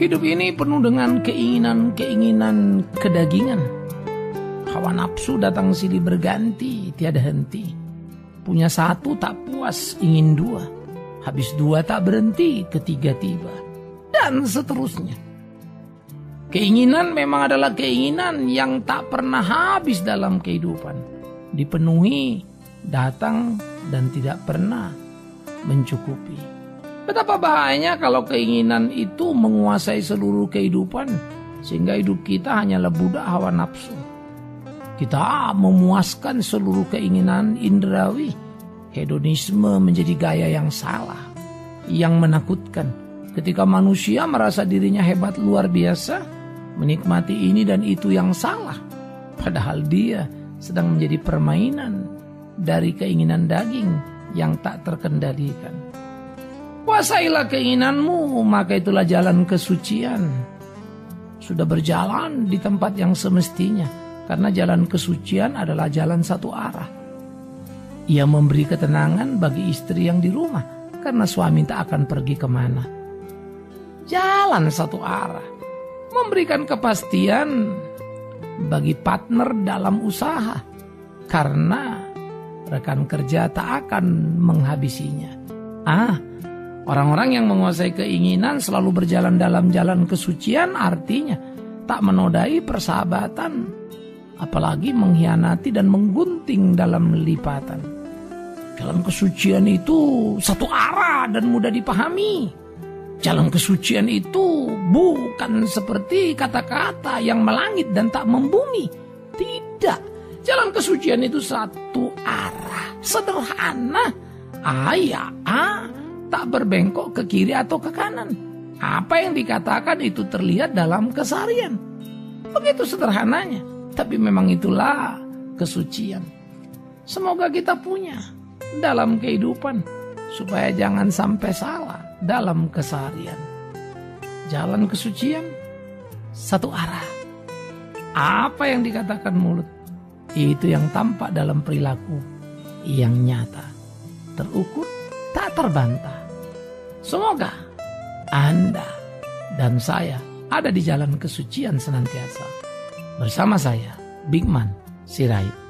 Hidup ini penuh dengan keinginan-keinginan kedagingan. Hawa nafsu datang silih berganti, tiada henti. Punya satu tak puas, ingin dua. Habis dua tak berhenti, ketiga tiba. Dan seterusnya. Keinginan memang adalah keinginan yang tak pernah habis dalam kehidupan. Dipenuhi, datang, dan tidak pernah mencukupi. Betapa bahayanya kalau keinginan itu menguasai seluruh kehidupan sehingga hidup kita hanyalah budak hawa nafsu. Kita memuaskan seluruh keinginan indrawi. Hedonisme menjadi gaya yang salah, yang menakutkan. Ketika manusia merasa dirinya hebat luar biasa, menikmati ini dan itu yang salah. Padahal dia sedang menjadi permainan dari keinginan daging yang tak terkendalikan. Kuasailah keinginanmu, maka itulah jalan kesucian. Sudah berjalan di tempat yang semestinya, karena jalan kesucian adalah jalan satu arah. Ia memberi ketenangan bagi istri yang di rumah, karena suami tak akan pergi ke mana. Jalan satu arah, memberikan kepastian bagi partner dalam usaha, karena rekan kerja tak akan menghabisinya. Ah, Orang-orang yang menguasai keinginan selalu berjalan dalam jalan kesucian artinya tak menodai persahabatan, apalagi mengkhianati dan menggunting dalam lipatan. Jalan kesucian itu satu arah dan mudah dipahami. Jalan kesucian itu bukan seperti kata-kata yang melangit dan tak membumi. Tidak. Jalan kesucian itu satu arah. Sederhana. Ayah, ah, tak berbengkok ke kiri atau ke kanan. Apa yang dikatakan itu terlihat dalam kesarian. Begitu sederhananya, tapi memang itulah kesucian. Semoga kita punya dalam kehidupan supaya jangan sampai salah dalam keseharian. Jalan kesucian satu arah. Apa yang dikatakan mulut itu yang tampak dalam perilaku yang nyata, terukur, terbantah. Semoga Anda dan saya ada di jalan kesucian senantiasa. Bersama saya, Bigman Sirait.